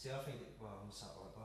See, I think, it, well, I'm sat right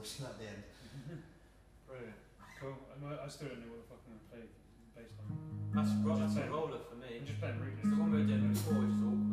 distortion at the end. Brilliant. Cool. I, might- I still don't know what the fuck I'm gonna play based on. That's rock Just and roller for me. I'm just playing It's the Rootless. one we were doing before, which is awkward.